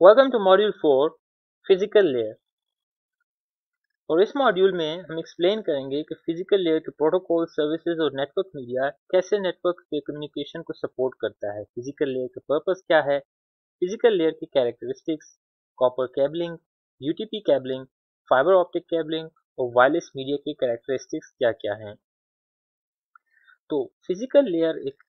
Welcome to module four physical layer और इस module में हम एक्सप्लेन करेंगे कि फ़िज़िकल लेयर के प्रोटोकॉल सर्विसेज़ और नेटवर्क मीडिया कैसे नेटवर्क के कम्युनिकेशन को सपोर्ट करता है। फ़िज़िकल लेयर का पर्पस क्या है? फ़िज़िकल लेयर की characteristics copper cabling UTP cabling fibre optic cabling और वायरलेस मीडिया की कैरेक्टरिस्टिक्स क्या क्या हैं। तो फ़िज़िकल लेयर एक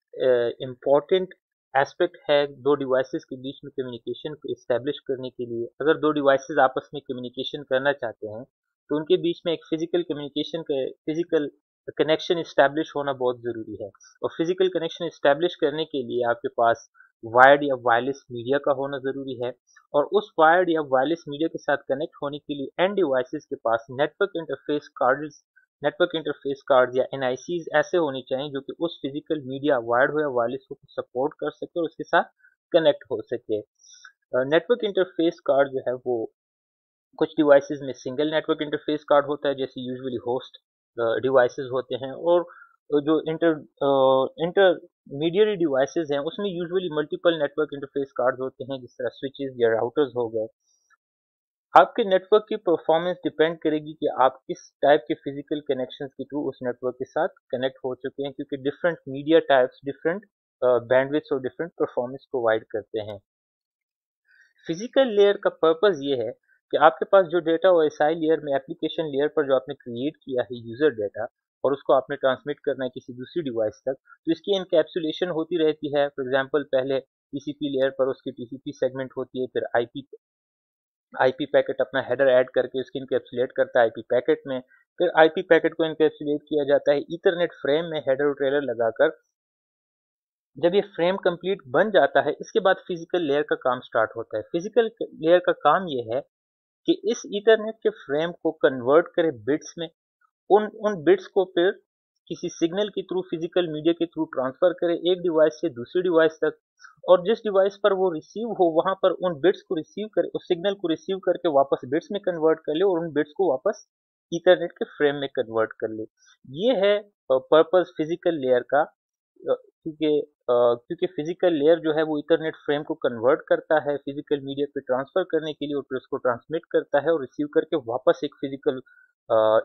इंपॉर्टेंट एस्पेक्ट है दो डिवाइसेस के बीच में कम्युनिकेशन को इस्टेब्लिश करने के लिए। अगर दो डिवाइसेस आपस में कम्युनिकेशन करना चाहते हैं तो उनके बीच में एक फ़िज़िकल कम्युनिकेशन का फ़िज़िकल कनेक्शन इस्टेब्लिश होना बहुत ज़रूरी है। और फ़िज़िकल कनेक्शन इस्टेब्लिश करने के लिए आपके पास वायर्ड या वायरलेस मीडिया का होना ज़रूरी है। और उस वायर्ड या वायरलेस मीडिया के साथ कनेक्ट होने के लिए एंड डिवाइसेस के पास network interface cards network interface card या एन ऐसे होने चाहिए जो कि उस फ़िज़िकल मीडिया वायर्ड हो या वायरलेस को सपोर्ट कर सके और उसके साथ कनेक्ट हो सके। नेटवर्क इंटरफेस कार्ड जो है वो कुछ डिवाइसेस में सिंगल नेटवर्क इंटरफेस कार्ड होता है, जैसे यूजुअली होस्ट डिवाइसेस होते हैं और जो इंटर इंटरमीडियरी डिवाइसेस हैं, उसमें usually multiple network interface card होते हैं, जिस तरह स्विचेस या राउटर्स हो गए। आपके नेटवर्क की परफॉर्मेंस डिपेंड करेगी कि आप किस टाइप के फ़िज़िकल कनेक्शन के थ्रू उस नेटवर्क के साथ कनेक्ट हो चुके हैं, क्योंकि different media types different bandwidth और डिफरेंट परफॉर्मेंस प्रोवाइड करते हैं। फ़िज़िकल लेयर का पर्पज ये है कि आपके पास जो डेटा ओ एस लेयर में एप्लीकेशन लेयर पर जो आपने क्रिएट किया है यूज़र डेटा और उसको आपने ट्रांसमिट करना है किसी दूसरी डिवाइस तक तो इसकी इनकेप्सुलेशन होती रहती है। फॉर एग्जांपल पहले टीसीपी लेयर पर उसकी टीसीपी सेगमेंट होती है, फिर आईपी आईपी पैकेट अपना हेडर ऐड करके उसकी इनकेप्सुलेट करता है आईपी पैकेट में। फिर आईपी पैकेट को इनकेप्सुलेट किया जाता है इथरनेट फ्रेम में हेडर और ट्रेलर लगाकर। जब ये फ्रेम कंप्लीट बन जाता है, इसके बाद फ़िज़िकल लेयर का काम स्टार्ट होता है। फ़िज़िकल लेयर का काम ये है कि इस इथरनेट के फ्रेम को कन्वर्ट करे बिट्स में। उन उन बिट्स को फिर किसी सिग्नल के थ्रू फ़िज़िकल मीडिया के थ्रू ट्रांसफ़र करे। एक डिवाइस से दूसरी डिवाइस तक और जिस डिवाइस पर वो रिसीव हो, वहाँ पर उन बिट्स को रिसीव कर, उस सिग्नल को रिसीव करके वापस बिट्स में कन्वर्ट कर ले और उन बिट्स को वापस इथरनेट के फ्रेम में कन्वर्ट कर ले। ये है पर्पस फ़िज़िकल लेयर का क्योंकि क्योंकि फ़िज़िकल लेयर जो है वो इथरनेट फ्रेम को कन्वर्ट करता है फ़िज़िकल मीडिया पे ट्रांसफ़र करने के लिए और फिर उसको ट्रांसमिट करता है और रिसीव करके वापस एक फ़िज़िकल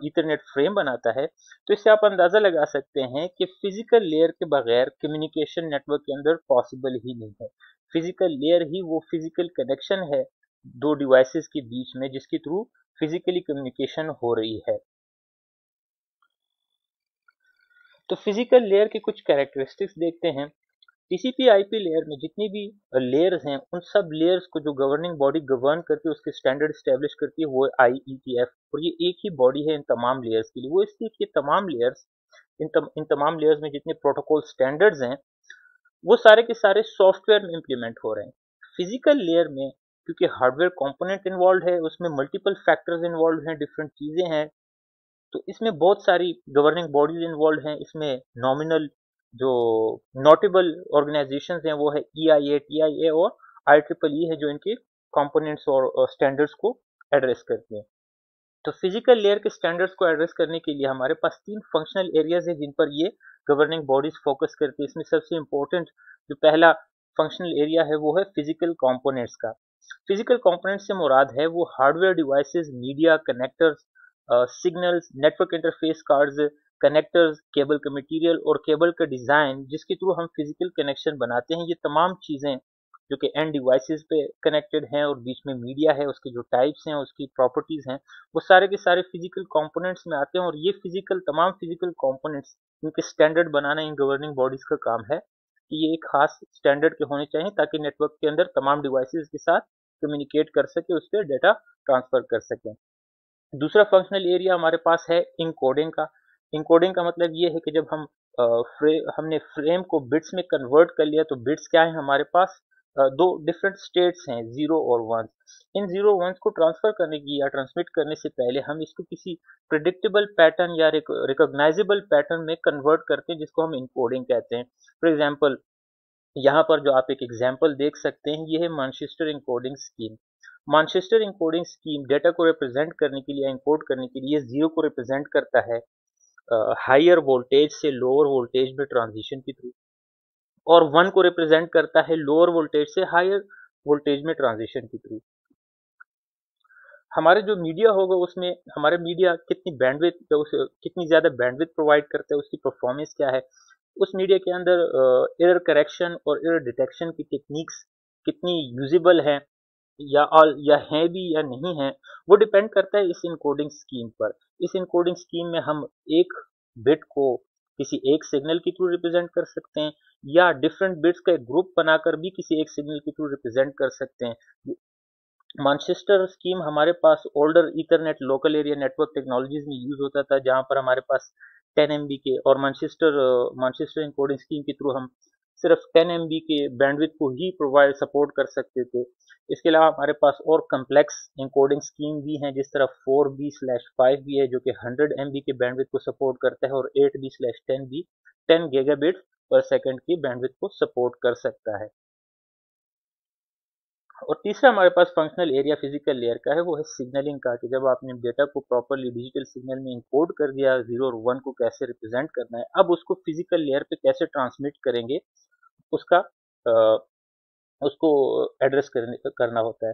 इथरनेट फ्रेम बनाता है। तो इससे आप अंदाज़ा लगा सकते हैं कि फ़िज़िकल लेयर के बगैर कम्युनिकेशन नेटवर्क के अंदर पॉसिबल ही नहीं है। फ़िज़िकल लेयर ही वो फ़िज़िकल कनेक्शन है दो डिवाइसेस के बीच में जिसके थ्रू फिजिकली कम्युनिकेशन हो रही है। तो फ़िज़िकल लेयर के कुछ कैरेक्टरिस्टिक्स देखते हैं। टीसीपी आईपी लेयर में जितनी भी लेयर्स हैं उन सब लेयर्स को जो गवर्निंग बॉडी गवर्न करके उसके स्टैंडर्ड स्टैब्लिश करती है वो है आई e और ये एक ही बॉडी है इन तमाम लेयर्स के लिए। वो इसलिए कि तमाम लेयर्स इन तम, इन तमाम लेयर्स में जितने प्रोटोकॉल स्टैंडर्ड्स हैं वो सारे के सारे सॉफ्टवेयर में इम्प्लीमेंट हो रहे हैं। फ़िज़िकल लेयर में क्योंकि हार्डवेयर कंपोनेंट इन्वॉल्व है उसमें मल्टीपल फैक्टर्स इन्वॉल्व हैं डिफरेंट चीज़ें हैं तो इसमें बहुत सारी गवर्निंग बॉडीज इन्वॉल्व हैं। इसमें नॉमिनल जो नोटेबल ऑर्गेनाइजेशन हैं, वो है ई आई ए टी आई ए और आई ट्रिपल ई है जो इनके कंपोनेंट्स और स्टैंडर्ड्स को एड्रेस करते हैं। तो फ़िज़िकल लेयर के स्टैंडर्ड्स को एड्रेस करने के लिए हमारे पास तीन फंक्शनल एरियाज़ हैं जिन पर ये गवर्निंग बॉडीज फोकस करती है। इसमें सबसे इंपॉर्टेंट जो पहला फंक्शनल एरिया है, वो है फ़िज़िकल कंपोनेंट्स का। फ़िज़िकल कंपोनेंट से मुराद है वो hardware devices media connectors signals network interface cards connectors cable का मटेरियल और केबल का डिज़ाइन जिसके थ्रू हम फ़िज़िकल कनेक्शन बनाते हैं, ये तमाम चीज़ें जो कि एंड डिवाइसेस पे कनेक्टेड हैं और बीच में मीडिया है, उसके जो टाइप्स हैं, उसकी प्रॉपर्टीज़ हैं, वो सारे के सारे फ़िज़िकल कंपोनेंट्स में आते हैं और ये फ़िज़िकल तमाम फ़िज़िकल कंपोनेंट्स इनके स्टैंडर्ड बनाना, इन गवर्निंग बॉडीज़ का काम है कि ये एक खास स्टैंडर्ड के होने चाहिए ताकि नेटवर्क के अंदर तमाम डिवाइसेस के साथ कम्युनिकेट कर सके, उस पर डेटा ट्रांसफ़र कर सकें। दूसरा फंक्शनल एरिया हमारे पास है इंकोडिंग का। इंकोडिंग का मतलब ये है कि जब हम फ्रे हमने फ्रेम को बिट्स में कन्वर्ट कर लिया तो बिट्स क्या है हमारे पास? दो डिफरेंट स्टेट्स हैं ज़ीरो और वन इन ज़ीरो वंस को ट्रांसफ़र करने की या ट्रांसमिट करने से पहले हम इसको किसी प्रिडिक्टेबल पैटर्न या रिकॉग्नाइजेबल पैटर्न में कन्वर्ट करते हैं, जिसको हम इनकोडिंग कहते हैं। फॉर एग्जांपल यहाँ पर जो आप एक एग्जांपल देख सकते हैं, ये है Manchester encoding scheme Manchester encoding scheme data को रिप्रेजेंट करने के लिए इनकोड करने के लिए ज़ीरो को रिप्रेजेंट करता है हायर वोल्टेज से लोअर वोल्टेज में ट्रांजिशन के थ्रू और वन को रिप्रेजेंट करता है लोअर वोल्टेज से हायर वोल्टेज में ट्रांजिशन के थ्रू हमारे जो मीडिया होगा उसमें, हमारे मीडिया कितनी बैंडविथ कितनी ज़्यादा बैंडविथ प्रोवाइड करता है, उसकी परफॉर्मेंस क्या है, उस मीडिया के अंदर एरर करेक्शन और एरर डिटेक्शन की टेक्निक्स कितनी यूजेबल है या ऑल या है भी या नहीं है, वो डिपेंड करता है इस इनकोडिंग स्कीम पर। इस इनकोडिंग स्कीम में हम एक बिट को किसी एक सिग्नल के थ्रू रिप्रेजेंट कर सकते हैं, या डिफरेंट बिट्स का एक ग्रुप बनाकर भी किसी एक सिग्नल के थ्रू रिप्रेजेंट कर सकते हैं। मानचेस्टर स्कीम हमारे पास older ethernet local area network technologies में यूज़ होता था, जहाँ पर हमारे पास 10 एम के, और मानचेस्टर मानचेस्टर इनकोडिंग स्कीम के थ्रू हम सिर्फ़ 10 एमबी के बैंडविथ को ही प्रोवाइड सपोर्ट कर सकते थे। इसके अलावा हमारे पास और कम्प्लेक्स इंकोडिंग स्कीम भी हैं, जिस तरह four B slash five B है, जो कि हंड्रेड एम के बैंडविथ को सपोर्ट करता है, और eight B slash ten B ten gigabit per second की बैंडविथ को सपोर्ट कर सकता है। और तीसरा हमारे पास फंक्शनल एरिया फ़िज़िकल लेयर का है वो है सिग्नलिंग का कि जब आपने डेटा को प्रॉपरली डिजिटल सिग्नल में इंकोड कर दिया ज़ीरो और वन को कैसे रिप्रेजेंट करना है अब उसको फ़िज़िकल लेयर पे कैसे ट्रांसमिट करेंगे उसका आ, उसको एड्रेस करना होता है।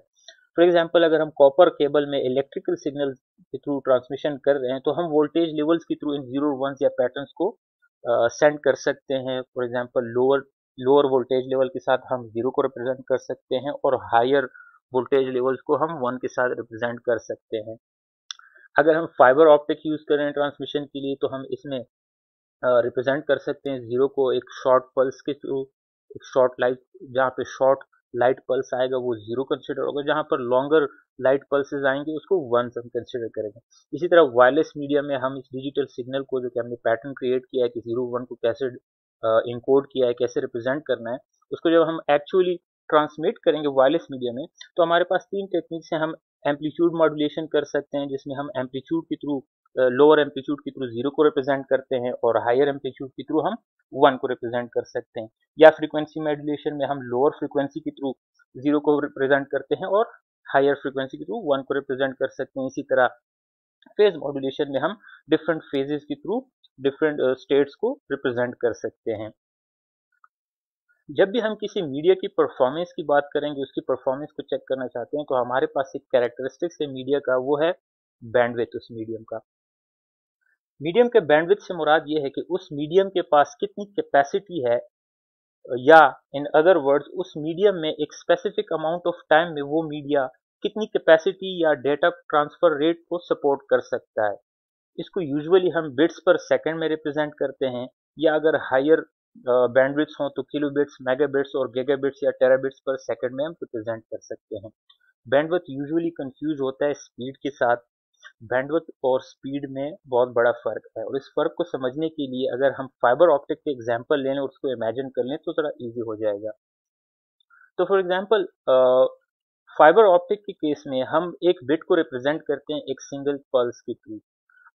फॉर एग्ज़ाम्पल अगर हम कॉपर केबल में इलेक्ट्रिकल सिग्नल के थ्रू ट्रांसमिशन कर रहे हैं तो हम वोल्टेज लेवल्स के थ्रू इन ज़ीरो वंस या पैटर्न्स को सेंड uh, कर सकते हैं। For example lower lower voltage level के साथ हम ज़ीरो को रिप्रेजेंट कर सकते हैं और हायर वोल्टेज लेवल्स को हम वन के साथ रिप्रेजेंट कर सकते हैं। अगर हम फाइबर ऑप्टिक यूज़ करें ट्रांसमिशन के लिए तो हम इसमें रिप्रेजेंट कर सकते हैं ज़ीरो को एक शॉर्ट पल्स के थ्रू एक शॉर्ट लाइट जहाँ पे शॉर्ट लाइट पल्स आएगा, वो ज़ीरो कंसिडर होगा। जहाँ पर लॉन्गर लाइट पल्सेज आएँगे, उसको वन हम कंसिडर करेंगे। इसी तरह वायरलेस मीडिया में हम इस डिजिटल सिग्नल को, जो कि हमने पैटर्न क्रिएट किया है कि ज़ीरो वन को कैसे इनकोड किया है, कैसे रिप्रेजेंट करना है, उसको जब हम एक्चुअली ट्रांसमिट करेंगे वायरलेस मीडिया में तो हमारे पास तीन टेक्निक से हम एम्पलीट्यूड मॉडुलेशन कर सकते हैं, जिसमें हम एम्पलीट्यूड के थ्रू लोअर एम्पलीट्यूड के थ्रू ज़ीरो को रिप्रेजेंट करते हैं और हायर एम्पलीट्यूड के थ्रू हम वन को रिप्रेजेंट कर सकते हैं। या फ्रीक्वेंसी मॉडुलेशन में हम लोअर फ्रीक्वेंसी के थ्रू ज़ीरो को रिप्रेजेंट करते हैं और हायर फ्रीक्वेंसी के थ्रू वन को रिप्रेजेंट कर सकते हैं। इसी तरह फ़ेज़ मॉड्यूलेशन में हम डिफरेंट फेजेस के थ्रू डिफरेंट स्टेट्स को रिप्रेजेंट कर सकते हैं। जब भी हम किसी मीडिया की परफॉर्मेंस की बात करेंगे, उसकी परफॉर्मेंस को चेक करना चाहते हैं तो हमारे पास एक कैरेक्टरिस्टिक्स है मीडिया का, वो है बैंडविथ उस मीडियम का। मीडियम के बैंडविथ से मुराद ये है कि उस मीडियम के पास कितनी कैपेसिटी है, या इन अदर वर्ड्स उस मीडियम में एक स्पेसिफिक अमाउंट ऑफ़ टाइम में वो मीडिया कितनी कैपेसिटी या डेटा ट्रांसफ़र रेट को सपोर्ट कर सकता है। इसको यूजुअली हम बिट्स पर सेकंड में रिप्रेजेंट करते हैं, या अगर हायर बैंडविड्स हों तो किलो बिट्स मेगा बिट्स और गेगा बिट्स या टेरा बिट्स पर सेकंड में हम रिप्रेजेंट कर सकते हैं। बैंडविथ यूजुअली कंफ्यूज होता है स्पीड के साथ। बैंडविथ और स्पीड में बहुत बड़ा फ़र्क है। और इस फ़र्क को समझने के लिए अगर हम फाइबर ऑप्टिक के एग्ज़ाम्पल लें और उसको इमेजिन कर लें तो थोड़ा ईजी हो जाएगा। तो फॉर एग्ज़ाम्पल फाइबर ऑप्टिक के केस में हम एक बिट को रिप्रेजेंट करते हैं एक सिंगल पल्स के थ्रू।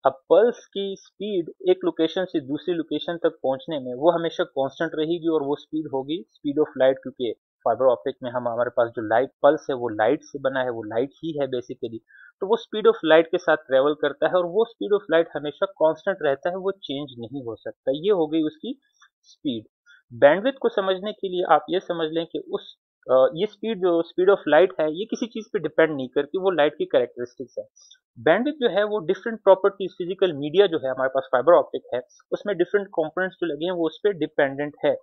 अब पल्स की स्पीड एक लोकेशन से दूसरी लोकेशन तक पहुँचने में वो हमेशा कांस्टेंट रहेगी और वो स्पीड होगी स्पीड ऑफ़ लाइट क्योंकि फाइबर ऑप्टिक में हम, हमारे पास जो लाइट पल्स है वो लाइट से बना है, वो लाइट ही है बेसिकली तो वो स्पीड ऑफ़ लाइट के साथ ट्रेवल करता है और वो स्पीड ऑफ़ लाइट हमेशा कांस्टेंट रहता है, वो चेंज नहीं हो सकता। ये हो गई उसकी स्पीड। बैंडविथ को समझने के लिए आप ये समझ लें कि उस ये स्पीड जो स्पीड ऑफ़ लाइट है ये किसी चीज़ पे डिपेंड नहीं करती वो लाइट की कैरेक्टरिस्टिक्स है। बैंडविथ जो है वो डिफरेंट प्रॉपर्टीज़ फ़िज़िकल मीडिया जो है हमारे पास फाइबर ऑप्टिक है उसमें डिफरेंट कंपोनेंट्स जो लगे हैं वो उस पर डिपेंडेंट है।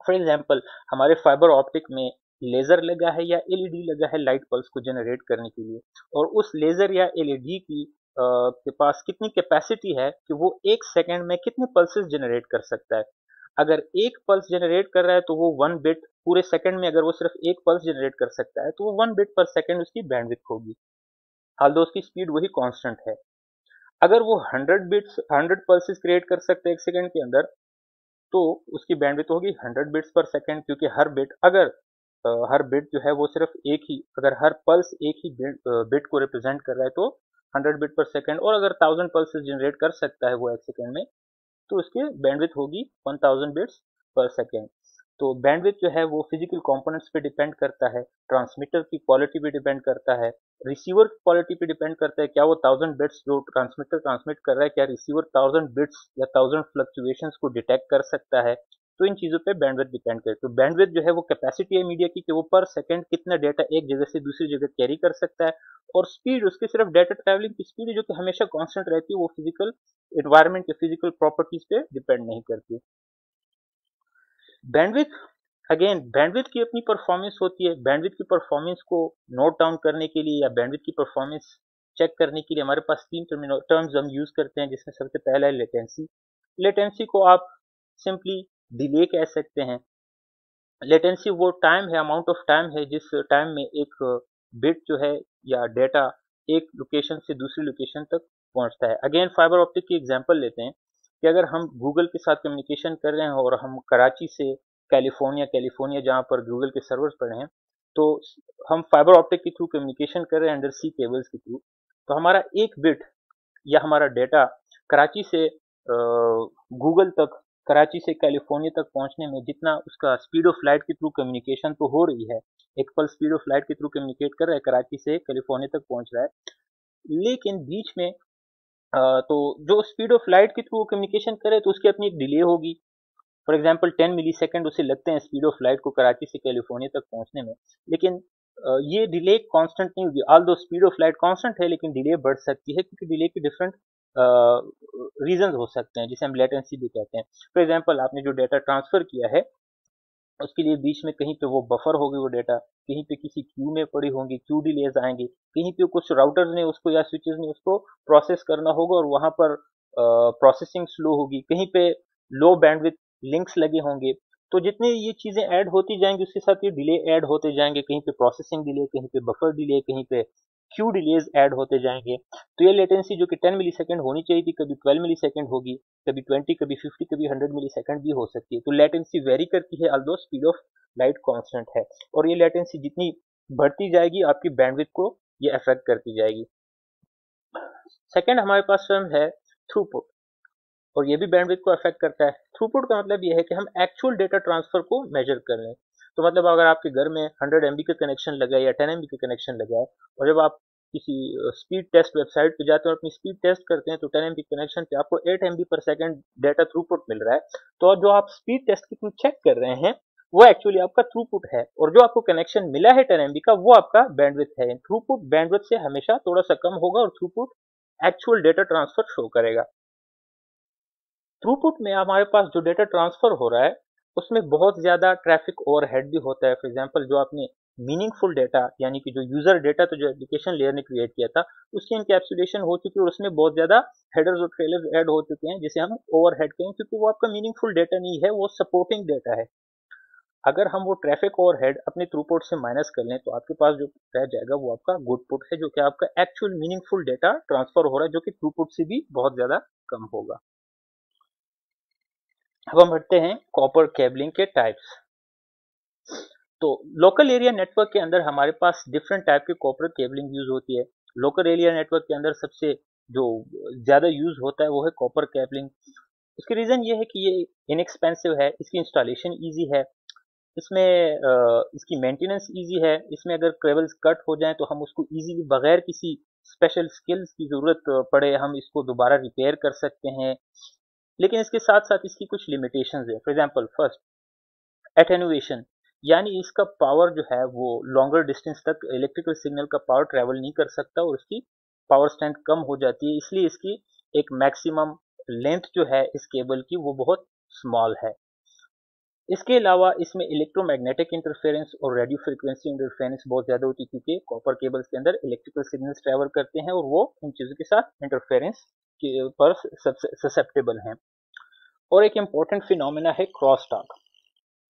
फॉर एग्ज़ाम्पल हमारे फाइबर ऑप्टिक में लेजर लगा है या एलईडी लगा है लाइट पल्स को जनरेट करने के लिए और उस लेजर या एलईडी की आ, के पास कितनी कैपेसिटी है कि वो एक सेकेंड में कितने पल्सेस जनरेट कर सकता है। अगर एक पल्स जनरेट कर रहा है तो वो वन बिट पूरे सेकंड में अगर वो सिर्फ़ एक पल्स जनरेट कर सकता है तो वो वन बिट पर सेकंड उसकी बैंडविथ होगी। हाल दो उसकी स्पीड वही कांस्टेंट है। अगर वो hundred bits hundred pulses create कर सकते हैं एक सेकंड के अंदर तो उसकी बैंडविथ होगी हंड्रेड बिट्स पर सेकंड क्योंकि हर बिट अगर हर बिट जो है वो सिर्फ़ एक ही, अगर हर पल्स एक ही बिट को रिप्रेजेंट कर रहा है तो 100 बिट पर सेकंड और अगर 1000 पल्सेस जनरेट कर सकता है वो एक सेकंड में तो उसके बैंडविथ होगी 1000 बिट्स पर सेकेंड तो बैंडविथ जो है वो फ़िज़िकल कंपोनेंट्स पे डिपेंड करता है ट्रांसमीटर की क्वालिटी पे डिपेंड करता है रिसीवर की क्वालिटी पे डिपेंड करता है, क्या वो थाउज़ेंड बिट्स जो ट्रांसमीटर ट्रांसमिट कर रहा है, क्या रिसीवर थाउज़ेंड बिट्स या थाउज़ेंड फ्लक्चुएशन को डिटेक्ट कर सकता है तो इन चीज़ों पे बैंडविथ डिपेंड करती है तो बैंडविथ जो है वो कैपेसिटी है मीडिया की कि वो पर सेकंड कितना डाटा एक जगह से दूसरी जगह कैरी कर सकता है और स्पीड उसकी सिर्फ़ डाटा ट्रैवलिंग की स्पीड जो कि हमेशा कांस्टेंट रहती है, वो फ़िज़िकल इन्वायरमेंट या फ़िज़िकल प्रॉपर्टीज़ पे डिपेंड नहीं करती। बैंडविथ अगेन बैंडविथ की अपनी परफॉर्मेंस होती है। बैंडविथ की परफॉर्मेंस को नोट डाउन करने के लिए या बैंडविथ की परफॉर्मेंस चेक करने के लिए हमारे पास तीन टर्म्स हम यूज़ करते हैं, जिसमें सबसे पहला है लेटेंसी लेटेंसी को आप सिंपली डिले कह सकते हैं। लेटेंसी वो टाइम है अमाउंट ऑफ़ टाइम है, जिस टाइम में एक बिट जो है या डेटा एक लोकेशन से दूसरी लोकेशन तक पहुँचता है। अगेन फाइबर ऑप्टिक की एग्जांपल लेते हैं कि अगर हम गूगल के साथ कम्युनिकेशन कर रहे हैं और हम कराची से कैलिफ़ोर्निया कैलिफ़ोर्निया जहाँ पर गूगल के सर्वर्स पड़े हैं तो हम फाइबर ऑप्टिक के थ्रू कम्युनिकेशन कर रहे हैं अंडर सी केबल्स के थ्रू तो हमारा एक बिट या हमारा डेटा कराची से गूगल तक कराची से कैलिफ़ोर्निया तक पहुँचने में जितना उसका स्पीड ऑफ़ लाइट के थ्रू कम्युनिकेशन तो हो रही है, एक पल स्पीड ऑफ़ लाइट के थ्रू कम्युनिकेट कर रहा है, कराची से कैलिफ़ोर्निया तक पहुँच रहा है। लेकिन बीच में तो जो स्पीड ऑफ़ लाइट के थ्रू कम्युनिकेशन करे तो उसकी अपनी एक डिले होगी। For example ten millisecond उसे लगते हैं स्पीड ऑफ़ लाइट को कराची से कैलिफ़ोर्निया तक पहुँचने में। लेकिन ये डिले कांस्टेंट नहीं होगी। ऑल दो स्पीड ऑफ़ लाइट कांस्टेंट है, लेकिन डिले बढ़ सकती है, क्योंकि डिले की डिफरेंट रीजन हो सकते हैं, जिसे हम लेटेंसी भी कहते हैं। फॉर एग्ज़ाम्पल आपने जो डेटा ट्रांसफ़र किया है, उसके लिए बीच में कहीं पे वो बफर होगी वो डेटा कहीं पे किसी क्यू में पड़ी होंगी क्यू डिलेज आएँगे, कहीं पे कुछ राउटर्स ने उसको या स्विचेस ने उसको प्रोसेस करना होगा और वहाँ पर प्रोसेसिंग स्लो होगी। कहीं पे लो बैंडविथ लिंक्स लगे होंगे। तो जितनी ये चीज़ें ऐड होती जाएँगी, उसके साथ ये डिले ऐड होते जाएँगे। कहीं पे प्रोसेसिंग डिले कहीं पे बफर डिले कहीं पे क्यू डिलेज ऐड होते जाएँगे। तो ये लेटेंसी जो कि 10 मिली सेकेंड होनी चाहिए थी, कभी 12 मिली सेकेंड होगी, कभी 20 कभी 50 कभी 100 मिली सेकेंड भी हो सकती है। तो लेटेंसी वेरी करती है although speed of light constant है। और ये लेटेंसी जितनी बढ़ती जाएगी, आपकी बैंडविथ को ये अफेक्ट करती जाएगी। सेकेंड हमारे पास टर्म है थ्रूपुट और ये भी बैंडविथ को अफेक्ट करता है। थ्रूपुट का मतलब ये है कि हम एक्चुअल डेटा ट्रांसफ़र को मेजर कर लें तो मतलब अगर आपके घर में 100 एम का कनेक्शन लगा है या 10 एम का कनेक्शन लगा है और जब आप किसी स्पीड टेस्ट वेबसाइट पे जाते हैं और अपनी स्पीड टेस्ट करते हैं तो 10 एम कनेक्शन पे आपको eight M per second data throughput मिल रहा है। तो जो आप स्पीड टेस्ट के थ्रू चेक कर रहे हैं, वो एक्चुअली आपका थ्रूपुट है, और जो आपको कनेक्शन मिला है टेन एमबी का, वो आपका बैंडविथ है। थ्रूपुट बैंडविथ से हमेशा थोड़ा सा कम होगा और throughput actual data transfer show करेगा। थ्रूपुट में हमारे पास जो डेटा ट्रांसफ़र हो रहा है उसमें बहुत ज़्यादा ट्रैफ़िक ओवरहेड भी होता है। फॉर एग्जांपल जो आपने मीनिंगफुल डेटा यानी कि जो यूज़र डेटा तो जो एप्लीकेशन लेयर ने क्रिएट किया था, उसकी इनकेप्सुलेशन हो चुकी है और उसमें बहुत ज़्यादा हेडर्स और ट्रेलर्स ऐड हो चुके हैं, जिसे हम ओवरहेड कहें, क्योंकि वो आपका मीनिंगफुल डेटा नहीं है, वो सपोर्टिंग डेटा है। अगर हम वो ट्रैफ़िक ओवरहेड अपने थ्रूपुट से माइनस कर लें तो आपके पास जो रह जाएगा, वो आपका गुड पुट है, जो कि आपका एक्चुअल मीनिंगफुल डेटा ट्रांसफ़र हो रहा है, जो कि थ्रूपुट से भी बहुत ज़्यादा कम होगा। अब हम बढ़ते हैं कॉपर केबलिंग के टाइप्स तो लोकल एरिया नेटवर्क के अंदर हमारे पास डिफरेंट टाइप के कॉपर केबलिंग यूज़ होती है. लोकल एरिया नेटवर्क के अंदर सबसे जो ज़्यादा यूज़ होता है वो है कॉपर केबलिंग इसकी रीज़न ये है कि ये इनएक्सपेंसिव है, इसकी इंस्टॉलेशन ईजी है, इसमें इसकी मेंटेनेंस इजी है, इसमें अगर केबल्स कट हो जाएँ तो हम उसको इजीली बगैर किसी स्पेशल स्किल्स की ज़रूरत पड़े हम इसको दोबारा रिपेयर कर सकते हैं. लेकिन इसके साथ साथ इसकी कुछ लिमिटेशन है। फॉर एग्ज़ाम्पल फ़र्स्ट एटेनुएशन यानी इसका पावर जो है वो लॉन्गर डिस्टेंस तक इलेक्ट्रिकल सिग्नल का पावर ट्रेवल नहीं कर सकता और उसकी पावर स्ट्रेंथ कम हो जाती है। इसलिए इसकी एक मैक्सिमम लेंथ जो है इस केबल की वो बहुत स्मॉल है। इसके अलावा इसमें इलेक्ट्रोमैग्नेटिक इंटरफेरेंस और रेडियो फ्रिक्वेंसी इंटरफेरेंस बहुत ज़्यादा होती है क्योंकि कॉपर केबल्स के अंदर इलेक्ट्रिकल सिग्नल्स ट्रेवल करते हैं और वो इन चीज़ों के साथ इंटरफेरेंस पर ससेप्टेबल हैं। और एक इंपॉर्टेंट फिनोमिना है क्रॉस टॉक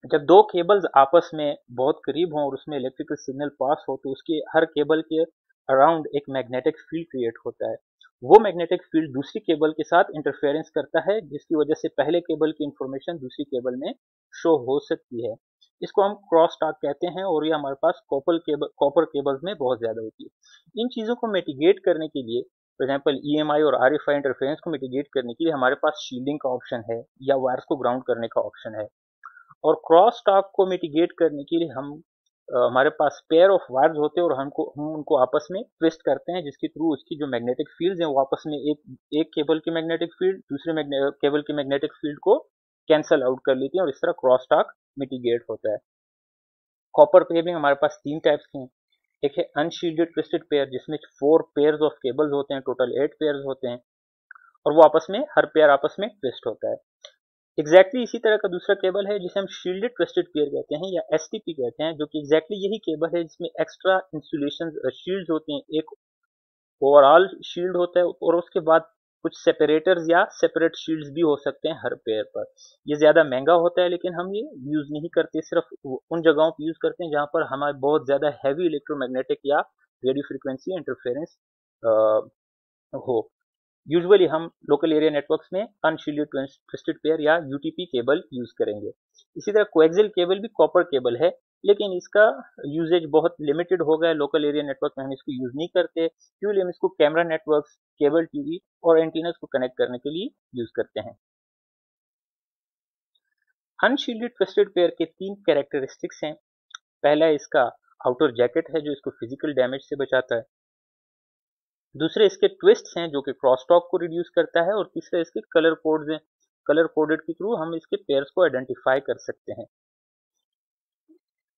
जब दो केबल्स आपस में बहुत करीब हों और उसमें इलेक्ट्रिकल सिग्नल पास हो तो उसके हर केबल के अराउंड एक मैग्नेटिक फ़ील्ड क्रिएट होता है। वो मैग्नेटिक फ़ील्ड दूसरी केबल के साथ इंटरफेरेंस करता है, जिसकी वजह से पहले केबल की इंफॉर्मेशन दूसरी केबल में शो हो सकती है। इसको हम क्रॉस टॉक कहते हैं और ये हमारे पास कॉपर केबल कॉपर केबल्स में बहुत ज़्यादा होती है। इन चीज़ों को मिटिगेट करने के लिए फॉर एग्ज़ाम्पल ई और आर एफ़ इंटरफेरेंस को मिटिगेट करने के लिए हमारे पास शील्डिंग का ऑप्शन है या वायर्स को ग्राउंड करने का ऑप्शन है। और क्रॉस टॉक को मिटिगेट करने के लिए हम आ, हमारे पास पेयर ऑफ़ वायर्स होते हैं और हमको हम उनको आपस में ट्विस्ट करते हैं जिसके थ्रू उसकी जो मैग्नेटिक फ़ील्ड हैं वो आपस में एक एक केबल की मैग्नेटिक फ़ील्ड दूसरे केबल की मैग्नेटिक फ़ील्ड को कैंसल आउट कर लेती हैं और इस तरह क्रॉस टॉक मिटिगेट होता है। कॉपर पेयर में हमारे पास तीन टाइप्स के हैं। एक है अनशील्डेड ट्विस्टेड पेयर जिसमें फोर पेयर ऑफ़ केबल्स होते हैं टोटल एट पेयर होते हैं, और वो आपस में, हर पेयर आपस में ट्विस्ट होता है। एग्जैक्टली exactly इसी तरह का दूसरा केबल है, जिसे हम शील्डेड ट्विस्टेड पेयर कहते हैं, या एस कहते हैं, जो कि एग्जैक्टली exactly यही केबल है, जिसमें एक्स्ट्रा इंसुलेशन शील्ड होते हैं, एक ओवरऑल शील्ड होता है, और उसके बाद कुछ सेपरेटर्स या सेपरेट शील्ड्स भी हो सकते हैं हर पेयर पर। ये ज़्यादा महँगा होता है, लेकिन हम ये यूज़ नहीं करते, सिर्फ़ उन जगहों पर यूज़ करते हैं जहाँ पर हमारे बहुत ज़्यादा हैवी इलेक्ट्रोमैग्नेटिक या रेडियो फ्रिक्वेंसी इंटरफेरेंस हो। यूजुअली हम लोकल एरिया नेटवर्क्स में अनशील्डेड ट्विस्टेड पेयर या यूटीपी केबल यूज़ करेंगे। इसी तरह कोएक्सियल केबल भी कॉपर केबल है। लेकिन इसका यूजेज बहुत लिमिटेड हो गया लोकल एरिया नेटवर्क में हम इसको यूज़ नहीं करते। क्योंकि हम इसको कैमरा नेटवर्क केबल टीवी और एंटीनस को कनेक्ट करने के लिए यूज़ करते हैं। अनशील्डेड ट्विस्टेड पेयर के तीन कैरेक्टरिस्टिक्स हैं। पहला इसका आउटर जैकेट है, जो इसको फ़िज़िकल डैमेज से बचाता है। दूसरे इसके ट्विस्ट हैं, जो कि क्रॉस टॉक को रिड्यूस करता है। और तीसरा इसके कलर कोड्स हैं। कलर कोडेड के थ्रू हम इसके पेयर्स को आइडेंटिफाई कर सकते हैं।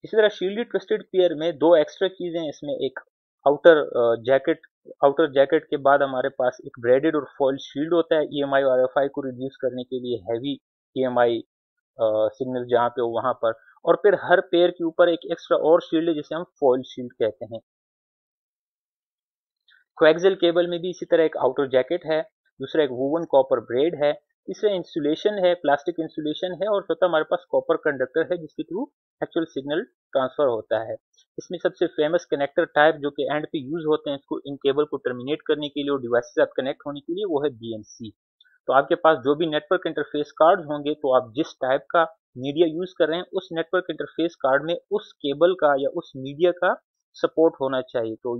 इसी तरह शील्डेड ट्विस्टेड पेयर में दो एक्स्ट्रा चीज़ें इसमें एक आउटर जैकेट आउटर जैकेट के बाद हमारे पास एक ब्रेडेड और फॉइल शील्ड होता है। ईएमआई और एफ़ को रिड्यूस करने के लिए हैवी ईएमआई सिग्नल जहाँ पे हो वहाँ पर। और फिर हर पेयर के ऊपर एक एक्स्ट्रा और शील्ड है, जिसे हम फॉइल शील्ड कहते हैं। क्वेक्सिल केबल में भी इसी तरह एक आउटर जैकेट है, दूसरा एक वूवन कॉपर ब्रेड है तीसरा इंसुलेशन है प्लास्टिक इंसुलेशन है और चौथा हमारे पास कॉपर कंडक्टर है जिसके थ्रू एक्चुअल सिग्नल ट्रांसफ़र होता है। इसमें सबसे फ़ेमस कनेक्टर टाइप जो कि एंड पे यूज़ होते हैं, इसको इन केबल को टर्मिनेट करने के लिए और डिवाइस के साथ कनेक्ट होने के लिए वो है बी तो आपके पास जो भी नेटवर्क इंटरफेस कार्ड होंगे तो आप जिस टाइप का मीडिया यूज़ कर रहे हैं, उस नेटवर्क इंटरफेस कार्ड में उस केबल का या उस मीडिया का सपोर्ट होना चाहिए। तो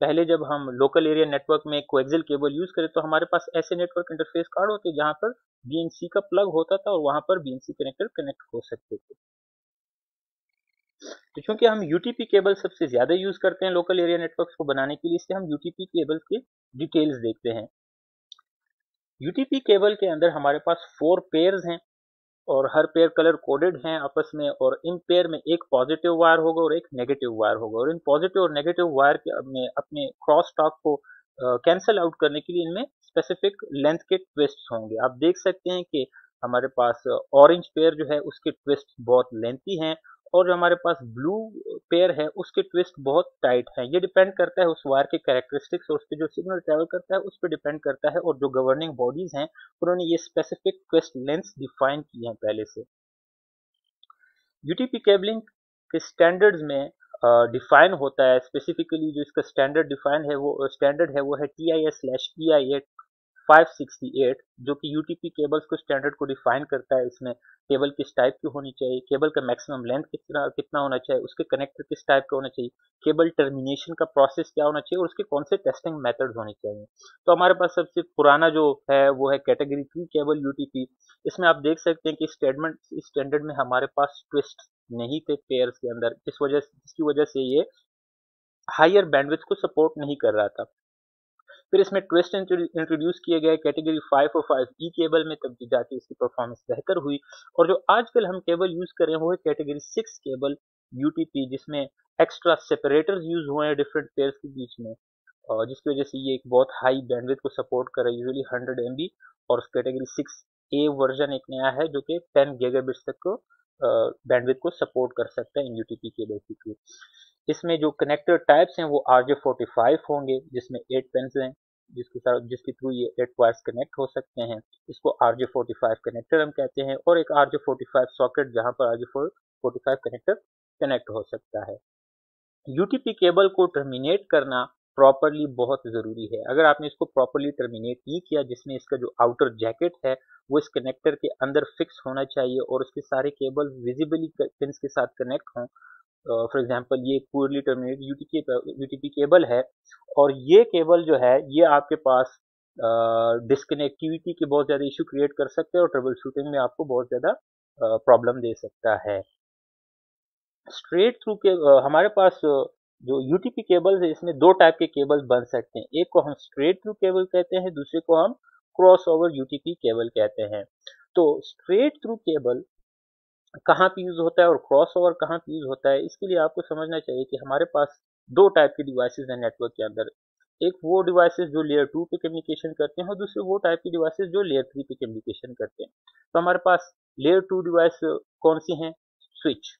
पहले जब हम लोकल एरिया नेटवर्क में कोएक्सियल केबल यूज़ करें तो हमारे पास ऐसे नेटवर्क इंटरफेस कार्ड होते जहाँ पर बीएनसी का प्लग होता था और वहाँ पर बीएनसी कनेक्टर कनेक्ट हो सकते थे। तो चूँकि हम यूटीपी केबल सबसे ज़्यादा यूज़ करते हैं लोकल एरिया नेटवर्क्स को बनाने के लिए, इसलिए हम यूटीपी केबल के डिटेल्स देखते हैं। यूटीपी केबल के अंदर हमारे पास फोर पेयर्स हैं। और हर पेयर कलर कोडेड हैं आपस में और इन पेयर में एक पॉजिटिव वायर होगा और एक नेगेटिव वायर होगा। और इन पॉजिटिव और नेगेटिव वायर के में अपने क्रॉस टॉक को कैंसिल आउट करने के लिए इनमें स्पेसिफिक लेंथ के ट्विस्ट होंगे। आप देख सकते हैं कि हमारे पास ऑरेंज पेयर जो है उसके ट्विस्ट बहुत लेंथी हैं। और जो हमारे पास ब्लू पेयर है उसके ट्विस्ट बहुत टाइट है। ये डिपेंड करता है उस वायर के कैरेक्टरिस्टिक्स और उस पर जो सिग्नल ट्रेवल करता है उस पर डिपेंड करता है और जो गवर्निंग बॉडीज हैं उन्होंने ये स्पेसिफिक ट्विस्ट लेंथ डिफाइन किए हैं पहले से। यूटीपी केबलिंग के स्टैंडर्ड्स में डिफाइन uh, होता है स्पेसिफिकली जो इसका स्टैंडर्ड डिफाइन है वो स्टैंडर्ड है वो है T I S slash E I eight 568 जो कि यूटीपी केबल्स को स्टैंडर्ड को डिफाइन करता है इसमें। केबल किस टाइप की होनी चाहिए? केबल का मैक्सिमम लेंथ कितना कितना होना चाहिए? उसके कनेक्टर किस टाइप का होना चाहिए? केबल टर्मिनेशन का प्रोसेस क्या होना चाहिए? और उसके कौन से टेस्टिंग मेथड्स होने चाहिए? तो हमारे पास सबसे पुराना जो है, वो है कैटेगरी थ्री केबल यूटीपी इसमें आप देख सकते हैं कि स्टेटमेंट इस स्टैंडर्ड में हमारे पास ट्विस्ट नहीं थे पेयर्स के अंदर इस वजह जिसकी वजह से ये हायर बैंडविथ को सपोर्ट नहीं कर रहा था। फिर इसमें ट्विस्ट इंट्रोड्यूस किए गए कैटेगरी फाइव और फाइव ई केबल में तब जाके इसकी परफॉर्मेंस बेहतर हुई। और जो आजकल हम केबल यूज़ कर रहे हैं, वो है कैटेगरी सिक्स केबल यूटीपी जिसमें एक्स्ट्रा सेपरेटर्स यूज़ हुए हैं डिफरेंट पेयर्स के बीच में। और जिसकी वजह से ये एक बहुत हाई बैंडविथ को सपोर्ट कर रहा है यूजली हंड्रेड एम और कैटेगरी सिक्स ए वर्जन एक नया है, जो कि टेन गीगाबिट्स तक को बैंडविथ को सपोर्ट कर सकता है इन यूटीपी केबल के थ्रू। इसमें जो कनेक्टर टाइप्स हैं, वो आर जे फोर्टी फाइव होंगे, जिसमें एट पेन्स हैं। जिसके साथ, जिसके थ्रू ये एट वायर्स कनेक्ट हो सकते हैं। इसको R J forty five connector हम कहते हैं और एक R J forty five socket जहाँ पर R J forty five connector connect हो सकता है। यूटीपी केबल को टर्मिनेट करना प्रॉपरली बहुत ज़रूरी है। अगर आपने इसको प्रॉपरली टर्मिनेट नहीं किया जिसमें इसका जो आउटर जैकेट है, वो इस कनेक्टर के अंदर फिक्स होना चाहिए और उसके सारे केबल विजिबली पिंस के साथ कनेक्ट हों फॉर एग्जांपल ये पूरली टर्मिनेट यूटीपी केबल है और ये केबल जो है ये आपके पास डिस्कनेक्टिविटी के बहुत ज़्यादा इशू क्रिएट कर सकते हैं और ट्रबल शूटिंग में आपको बहुत ज़्यादा प्रॉब्लम दे सकता है। स्ट्रेट थ्रू के uh, हमारे पास uh, जो यूटीपी केबल है इसमें दो टाइप के केबल बन सकते हैं। एक को हम स्ट्रेट थ्रू केबल कहते हैं दूसरे को हम क्रॉस ओवर यूटीपी केबल कहते हैं। तो स्ट्रेट थ्रू केबल कहाँ पे यूज़ होता है और क्रॉस ओवर कहाँ पे यूज़ होता है, इसके लिए आपको समझना चाहिए कि हमारे पास दो टाइप के डिवाइसेस हैं नेटवर्क के अंदर। एक वो डिवाइसेस जो लेयर टू पे कम्युनिकेशन करते हैं और दूसरे वो टाइप के डिवाइसेस जो लेयर थ्री पे कम्युनिकेशन करते हैं। तो हमारे पास लेयर टू डिवाइस कौन सी हैं? स्विच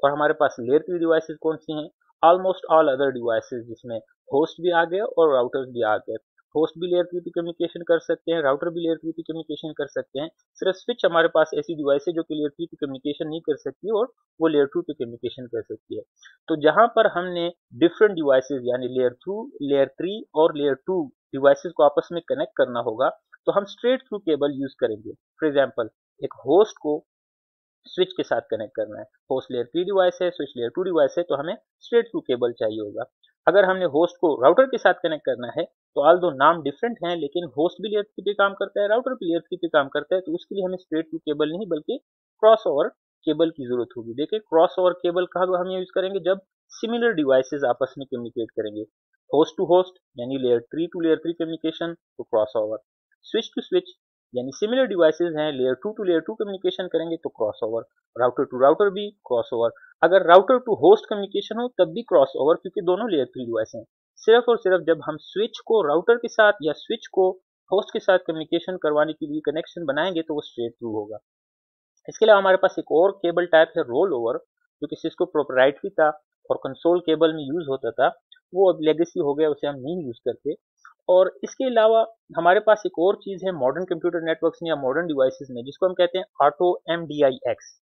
और हमारे पास लेयर थ्री डिवाइसेज कौन सी हैं? ऑलमोस्ट ऑल अदर डिवाइसेज जिसमें होस्ट भी आ गया और राउटर्स भी आ गए होस्ट भी लेयर थ्री पे कम्युनिकेशन कर सकते हैं राउटर भी लेयर थ्री पे कम्युनिकेशन कर सकते हैं। सिर्फ़ स्विच हमारे पास ऐसी डिवाइस है जो कि लेयर थ्री पे कम्युनिकेशन नहीं कर सकती और वो लेयर टू पे कम्युनिकेशन कर सकती है। तो जहाँ पर हमने डिफरेंट डिवाइसेज यानी लेयर थ्रू लेयर थ्री और लेयर टू डिवाइसेज को आपस में कनेक्ट करना होगा तो हम स्ट्रेट थ्रू केबल यूज़ करेंगे। फॉर एग्ज़ाम्पल एक होस्ट को स्विच के साथ कनेक्ट करना है। होस्ट लेयर थ्री डिवाइस है स्विच लेयर टू डिवाइस है तो हमें स्ट्रेट थ्रू केबल चाहिए होगा। अगर हमने होस्ट को राउटर के साथ कनेक्ट करना है तो आल दो नाम डिफरेंट हैं, लेकिन होस्ट भी लेयर थ्री पे काम करता है राउटर भी लेयर थ्री पे काम करता है तो उसके लिए हमें स्ट्रेट टू केबल नहीं, बल्कि क्रॉस ओवर केबल की ज़रूरत होगी। देखिए क्रॉस ओवर केबल कहाँ हम यूज़ करेंगे? जब सिमिलर डिवाइसेस आपस में कम्युनिकेट करेंगे। होस्ट टू होस्ट यानी layer three to layer three communication तो cross over switch to switch यानी सिमिलर डिवाइसेस हैं layer two to layer two communication करेंगे तो cross over router to router भी क्रॉस ओवर अगर राउटर टू होस्ट कम्युनिकेशन हो, तब भी क्रॉस ओवर क्योंकि दोनों लेयर थ्री डिवाइस हैं। सिर्फ़ और सिर्फ़ जब हम स्विच को राउटर के साथ या स्विच को होस्ट के साथ कम्युनिकेशन करवाने के लिए कनेक्शन बनाएँगे तो वो स्ट्रेट थ्रू होगा। इसके अलावा हमारे पास एक और केबल टाइप है रोल ओवर जो कि सिस्को प्रोपराइटरी था और कंसोल केबल में यूज़ होता था। वो अब लेगेसी हो गया, उसे हम नहीं यूज़ करते। और इसके अलावा हमारे पास एक और चीज़ है मॉडर्न कंप्यूटर नेटवर्क्स में या मॉडर्न डिवाइसेस में, जिसको हम कहते हैं auto M D I X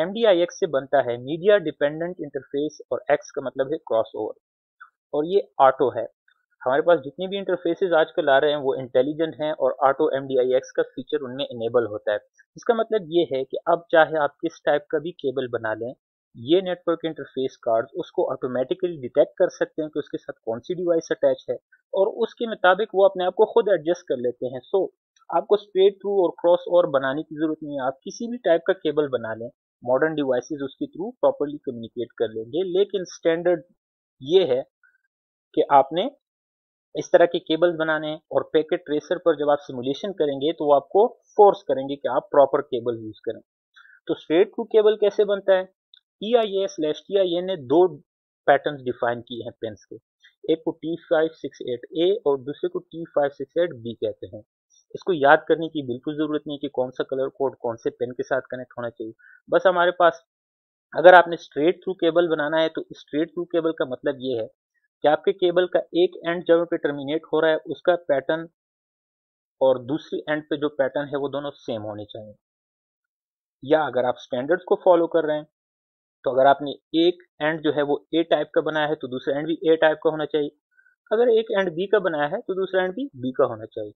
M D I X से बनता है मीडिया डिपेंडेंट इंटरफेस और एक्स का मतलब है क्रॉस ओवर और ये ऑटो है। हमारे पास जितनी भी इंटरफेसेस आजकल आ रहे हैं वो इंटेलिजेंट हैं और auto M D I X का फीचर उनमें इनेबल होता है। इसका मतलब ये है कि अब चाहे आप किस टाइप का भी केबल बना लें ये नेटवर्क इंटरफेस कार्ड उसको ऑटोमेटिकली डिटेक्ट कर सकते हैं कि उसके साथ कौन सी डिवाइस अटैच है और उसके मुताबिक वो अपने आप को खुद एडजस्ट कर लेते हैं। सो so, आपको स्ट्रेट थ्रू और क्रॉस और बनाने की ज़रूरत नहीं है। आप किसी भी टाइप का केबल बना लें मॉडर्न डिवाइसेस उसके थ्रू प्रॉपरली कम्युनिकेट कर लेंगे। लेकिन स्टैंडर्ड ये है कि आपने इस तरह के केबल्स बनाने हैं और पैकेट ट्रेसर पर जब आप सिमुलेशन करेंगे तो वो आपको फोर्स करेंगे कि आप प्रॉपर केबल यूज़ करें। तो स्ट्रेट थ्रू केबल कैसे बनता है? ई I A slash T I ए ने दो पैटर्न डिफाइन किए हैं पेन्स के। एक को T five six eight A और दूसरे को T five six eight B कहते हैं। इसको याद करने की बिल्कुल ज़रूरत नहीं कि कौन सा कलर कोड कौन से पेन के साथ कनेक्ट होना चाहिए। बस हमारे पास अगर आपने स्ट्रेट थ्रू केबल बनाना है तो स्ट्रेट थ्रू केबल का मतलब ये है कि आपके केबल का एक एंड जब पे टर्मिनेट हो रहा है, उसका पैटर्न और दूसरी एंड पे जो पैटर्न है, वो दोनों सेम होने चाहिए। या अगर आप स्टैंडर्ड्स को फॉलो कर रहे हैं तो अगर आपने एक एंड जो है वो ए टाइप का बनाया है तो दूसरा एंड भी ए टाइप का होना चाहिए। अगर एक एंड बी का बनाया है तो दूसरा एंड भी बी का होना चाहिए।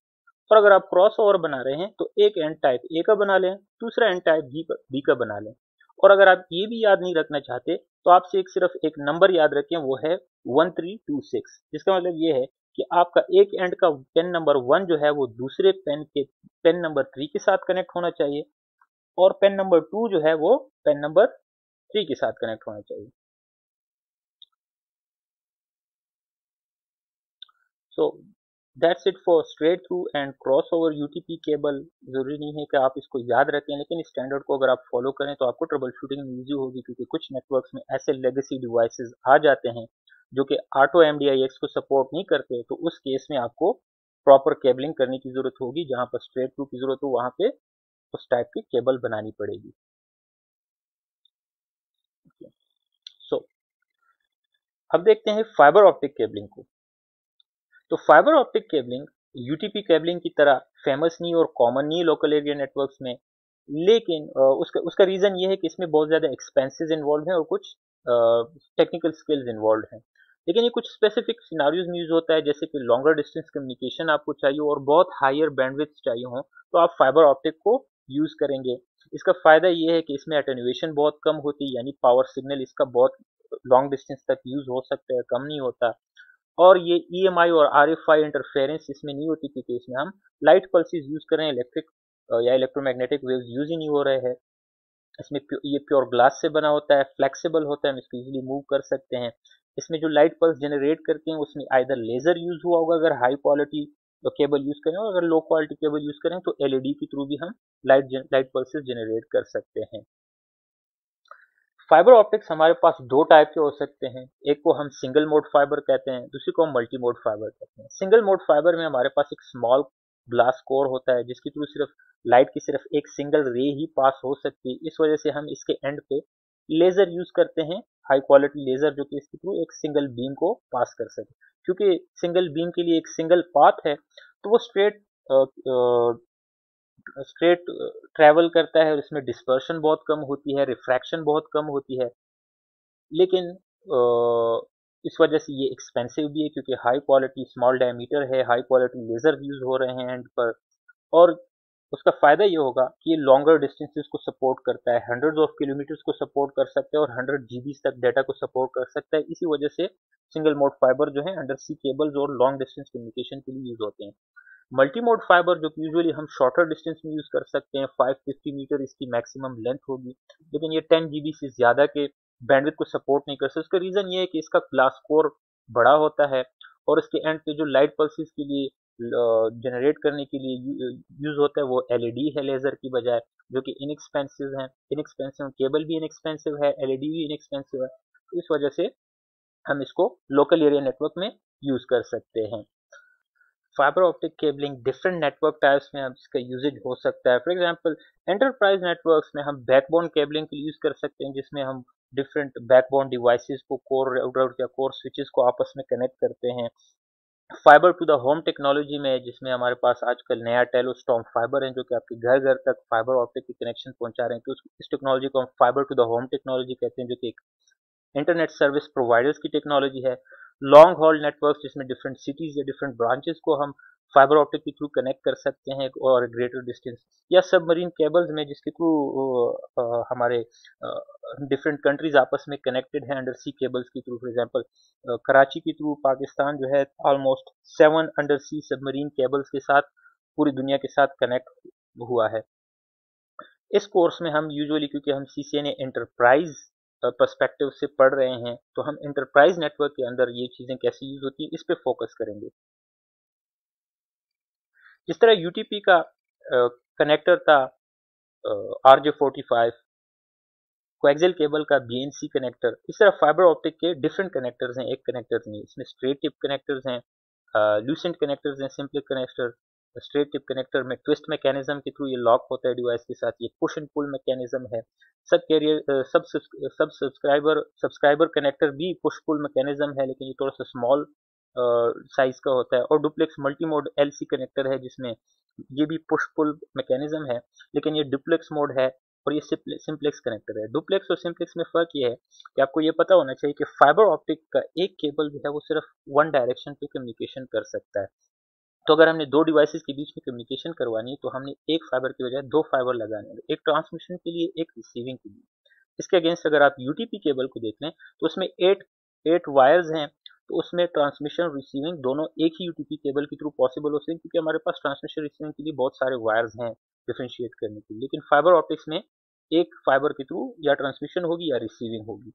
और अगर आप क्रॉस ओवर बना रहे हैं तो एक एंड टाइप ए का बना लें, दूसरा एंड टाइप बी बी का बना लें। और अगर आप ये भी याद नहीं रखना चाहते तो आपसे एक सिर्फ़ एक नंबर याद रखें, वो है वन थ्री टू सिक्स जिसका मतलब ये है कि आपका एक एंड का पेन नंबर वन जो है, वो दूसरे पेन के पेन नंबर थ्री के साथ कनेक्ट होना चाहिए और पेन नंबर टू जो है, वो पेन नंबर थ्री के साथ कनेक्ट होना चाहिए। So that's it for straight through and crossover UTP cable ज़रूरी नहीं है कि आप इसको याद रखें लेकिन इस स्टैंडर्ड को अगर आप फॉलो करें तो आपको ट्रबल शूटिंग ईजी होगी क्योंकि कुछ नेटवर्क्स में ऐसे लेगेसी डिवाइसेस आ जाते हैं जो कि ऑटो एम को सपोर्ट नहीं करते तो उस केस में आपको प्रॉपर केबलिंग करने की ज़रूरत होगी जहाँ पर स्ट्रेट थ्रू की ज़रूरत हो वहाँ पे उस टाइप की केबल बनानी पड़ेगी। सो okay. so, अब देखते हैं फाइबर ऑप्टिक केबलिंग को। तो fibre optic cabling UTP cabling की तरह फ़ेमस नहीं और कॉमन नहीं लोकल एरिया नेटवर्क्स में, लेकिन उसका उसका रीज़न ये है कि इसमें बहुत ज़्यादा एक्सपेंसेस इन्वॉल्व हैं और कुछ टेक्निकल स्किल्स इन्वॉल्व हैं। लेकिन ये कुछ स्पेसिफिक सिनारियोज में यूज़ होता है, जैसे कि लॉन्गर डिस्टेंस कम्युनिकेशन आपको चाहिए और बहुत हायर बैंडविथ चाहिए हो तो आप फाइबर ऑप्टिक को यूज़ करेंगे। इसका फ़ायदा ये है कि इसमें अटेनुएशन बहुत कम होती है, यानी पावर सिग्नल इसका बहुत लॉन्ग डिस्टेंस तक यूज़ हो सकता है, कम नहीं होता। और ये ई e और आर एफ़ आई इंटरफेरेंस इसमें नहीं होती क्योंकि इसमें हम लाइट पल्सिस यूज़ कर रहे हैं इलेक्ट्रिक या इलेक्ट्रोमैग्नेटिक वेव्स यूज़ ही नहीं हो रहे हैं। इसमें ये प्योर ग्लास से बना होता है फ्लेक्सिबल होता है, हम इसको इजीली मूव कर सकते हैं। इसमें जो लाइट पल्स जनरेट करते हैं, उसमें आइधर लेजर यूज़ हुआ होगा, अगर हाई क्वालिटी केबल यूज़ करें और अगर लो क्वालिटी केबल यूज़ करें तो एलईडी के थ्रू भी हम लाइट लाइट पल्सेस जनरेट कर सकते हैं। फाइबर ऑप्टिक्स हमारे पास दो टाइप के हो सकते हैं। एक को हम सिंगल मोड फाइबर कहते हैं, दूसरी को हम मल्टी मोड फाइबर कहते हैं। सिंगल मोड फाइबर में हमारे पास एक स्मॉल ग्लास कोर होता है, जिसके थ्रू सिर्फ़ लाइट की सिर्फ़ एक सिंगल रे ही पास हो सकती है। इस वजह से हम इसके एंड पे लेजर यूज़ करते हैं हाई क्वालिटी लेजर जो कि इसके थ्रू एक सिंगल बीम को पास कर सके। क्योंकि सिंगल बीम के लिए एक सिंगल पाथ है तो वो स्ट्रेट स्ट्रेट ट्रैवल करता है और इसमें डिस्पर्शन बहुत कम होती है रिफ्रैक्शन बहुत कम होती है। लेकिन इस वजह से ये एक्सपेंसिव भी है क्योंकि हाई क्वालिटी स्मॉल डायमीटर है हाई क्वालिटी लेज़र यूज़ हो रहे हैं एंड पर। और उसका फ़ायदा ये होगा कि ये लॉन्गर डिस्टेंसेस को सपोर्ट करता है हंड्रेड ऑफ़ किलोमीटर्स को सपोर्ट कर सकता है और हंड्रेड जी तक डाटा को सपोर्ट कर सकता है। इसी वजह से सिंगल मोड फाइबर जो है अंडर सी केबल्स और लॉन्ग डिस्टेंस कम्युनिकेशन के लिए यूज़ होते हैं। मल्टी मोड फाइबर जो कि यूजुअली हम शॉर्टर डिस्टेंस में यूज़ कर सकते हैं 550 मीटर इसकी मैक्सिमम लेंथ होगी, लेकिन ये 10 जीबी से ज़्यादा के बैंडविथ को सपोर्ट नहीं कर सकते। उसका रीज़न ये है कि इसका ग्लास कोर बड़ा होता है और इसके एंड पे जो लाइट पल्सिस के लिए जनरेट करने के लिए यूज़ होता है वो एलईडी है लेज़र की बजाय, जो कि इनएक्सपेंसिव है। इनएक्सपेंसिव केबल भी इनएक्सपेंसिव है एलईडी भी इनएक्सपेंसिव है। इस वजह से हम इसको लोकल एरिया नेटवर्क में यूज़ कर सकते हैं। Fibre optic cabling different network types में इसका यूजेज हो सकता है। फॉर एग्जांपल एंटरप्राइज नेटवर्क्स में हम बैकबोन केबलिंग के यूज़ कर सकते हैं, जिसमें हम डिफरेंट बैकबोन डिवाइसेस को कोर राउटर या कोर स्विचेस को आपस में कनेक्ट करते हैं। Fibre to the home technology में, जिसमें हमारे पास आजकल नया टेलोस्टॉम फाइबर है, जो कि आपके घर घर तक फाइबर ऑप्टिक की कनेक्शन पहुँचा रहे हैं। तो इस टेक्नोलॉजी को हम fibre to the home technology कहते हैं, जो कि एक इंटरनेट सर्विस प्रोवाइडर्स की टेक्नोलॉजी है। लॉन्ग हॉल नेटवर्क जिसमें डिफरेंट सिटीज़ या डिफरेंट ब्रांचेस को हम फाइबर ऑप्टिक के थ्रू कनेक्ट कर सकते हैं और ग्रेटर डिस्टेंस या सबमरीन केबल्स में जिसके थ्रू हमारे डिफरेंट कंट्रीज़ आपस में कनेक्टेड हैं अंडर सी केबल्स के थ्रू फॉर एग्जांपल कराची के थ्रू पाकिस्तान जो है almost seven undersea submarine cables के साथ पूरी दुनिया के साथ कनेक्ट हुआ है। इस कोर्स में हम यूजुअली क्योंकि हम C C N enterprise perspective से पढ़ रहे हैं तो हम इंटरप्राइज नेटवर्क के अंदर ये चीज़ें कैसे यूज़ होती है, इस पर फोकस करेंगे। जिस तरह यूटीपी का कनेक्टर था R J forty five cable का बीएनसी कनेक्टर इस तरह फाइबर ऑप्टिक के डिफरेंट कनेक्टर्स हैं, एक कनेक्टर नहीं, इसमें स्ट्रेट टिप कनेक्टर्स हैं लूसेंट कनेक्टर्स हैं simple connector straight tip connector में ट्विस्ट मैकेनिज्म के थ्रू ये लॉक होता है डिवाइस के साथ, ये पुश एंड पुल मैकेनिज्म है। सब कैरियर सब सब सब्सक्राइबर सब्सक्राइबर कनेक्टर भी पुश पुल मैकेनिज्म है, लेकिन ये थोड़ा सा स्मॉल साइज़ का होता है। और duplex multi mode LC connector है, जिसमें ये भी पुश पुल मैकेनिज्म है, लेकिन ये डुप्लेक्स मोड है और ये सिंप्लेक्स कनेक्टर है। डुप्लेक्स और सिंप्लेक्स में फ़र्क ये है कि आपको ये पता होना चाहिए कि फाइबर ऑप्टिक का एक केबल जो है वो सिर्फ़ वन डायरेक्शन पे कम्युनिकेशन कर सकता है। तो अगर हमने दो डिवाइसेस के बीच में कम्युनिकेशन करवानी है तो हमने एक फाइबर की बजाय दो फाइबर लगाने हैं। एक ट्रांसमिशन के लिए, एक रिसीविंग के लिए। इसके अगेंस्ट अगर आप यूटीपी केबल को देख लें तो उसमें एट एट वायर्स हैं तो उसमें ट्रांसमिशन रिसीविंग दोनों एक ही यूटीपी केबल के थ्रू पॉसिबल हो सकते क्योंकि हमारे पास ट्रांसमिशन रिसीविंग के लिए बहुत सारे वायर्स हैं डिफ्रेंशिएट करने के लिए। लेकिन फाइबर ऑप्टिक्स में एक फाइबर के थ्रू या ट्रांसमिशन होगी या रिसीविंग होगी।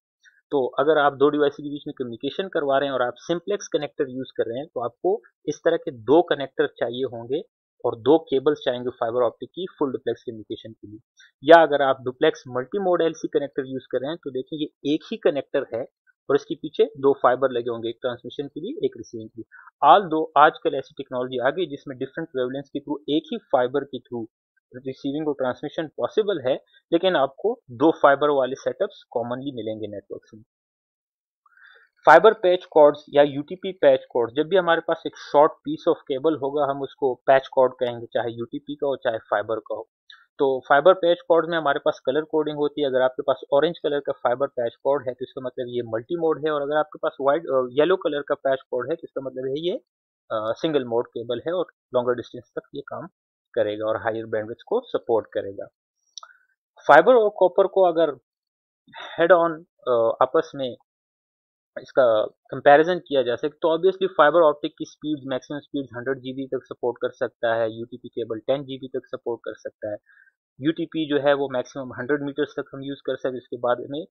तो अगर आप दो डिवाइस के बीच में कम्युनिकेशन करवा रहे हैं और आप सिंप्लेक्स कनेक्टर यूज़ कर रहे हैं तो आपको इस तरह के दो कनेक्टर चाहिए होंगे और दो केबल्स चाहेंगे फाइबर ऑप्टिक की फुल डुप्लेक्स कम्युनिकेशन के लिए। या अगर आप duplex multi mode L connector use कर रहे हैं तो देखिए ये एक ही कनेक्टर है और इसके पीछे दो फाइबर लगे होंगे एक ट्रांसमिशन के लिए, एक रिसीविंग के लिए। आल दो, आजकल ऐसी टेक्नोलॉजी आ गई जिसमें डिफरेंट वेवलेंस के थ्रू एक ही फाइबर के थ्रू रिसीविंग और ट्रांसमिशन पॉसिबल है, लेकिन आपको दो फाइबर वाले सेटअप्स कॉमनली मिलेंगे नेटवर्क में फाइबर पैच कॉर्ड्स या यूटीपी पैच कॉर्ड जब भी हमारे पास एक शॉर्ट पीस ऑफ़ केबल होगा, हम उसको पैच कॉर्ड कहेंगे, चाहे यूटीपी का हो, चाहे फाइबर का हो। तो फाइबर पैच कॉर्ड में हमारे पास कलर कोडिंग होती है। अगर आपके पास ऑरेंज कलर का फाइबर पैच कॉर्ड है तो इसका मतलब ये मल्टी मोड है, और अगर आपके पास व्हाइट येलो कलर का पैच कॉर्ड है तो इसका मतलब है ये सिंगल मोड केबल है, और लॉन्गर डिस्टेंस तक ये काम करेगा और हायर बैंडविड्थ को सपोर्ट करेगा। फाइबर और कॉपर को अगर हेड ऑन आपस में इसका कंपैरिजन किया जा सके तो ऑब्वियसली फाइबर ऑप्टिक की स्पीड मैक्सिमम स्पीड 100 जीबी तक सपोर्ट कर सकता है यूटीपी केबल 10 जीबी तक सपोर्ट कर सकता है। यूटीपी जो है वो मैक्सिमम 100 मीटर्स तक हम यूज़ कर सकते इसके बाद में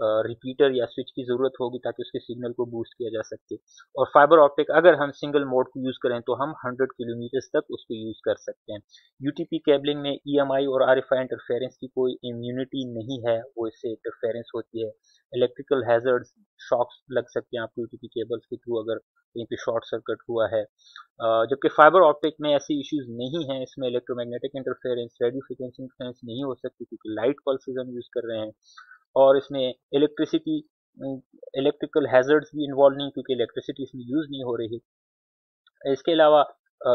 रिपीटर या स्विच की ज़रूरत होगी ताकि उसके सिग्नल को बूस्ट किया जा सके। और फाइबर ऑप्टिक अगर हम सिंगल मोड को यूज़ करें तो हम 100 किलोमीटर तक उसको यूज़ कर सकते हैं। यूटीपी केबलिंग में ईएमआई और आरएफआई इंटरफेरेंस की कोई इम्यूनिटी नहीं है, वो इससे इंटरफेरेंस होती है। इलेक्ट्रिकल हैजर्ड्स शॉक्स लग सकते हैं आपको यूटीपी केबल्स के थ्रू अगर कहीं पे शॉर्ट सर्किट हुआ है। जबकि फाइबर ऑप्टिक में ऐसी इश्यूज़ नहीं हैं, इसमें electromagnetic interference radio frequency interference नहीं हो सकती क्योंकि लाइट पल्सेज हम यूज़ कर रहे हैं। और इसमें इलेक्ट्रिसिटी इलेक्ट्रिकल हैजर्ड्स भी इन्वॉल्व नहीं क्योंकि इलेक्ट्रिसिटी इसमें यूज़ नहीं हो रही इसके अलावा